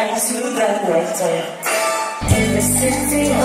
Thanks to the nectar in the city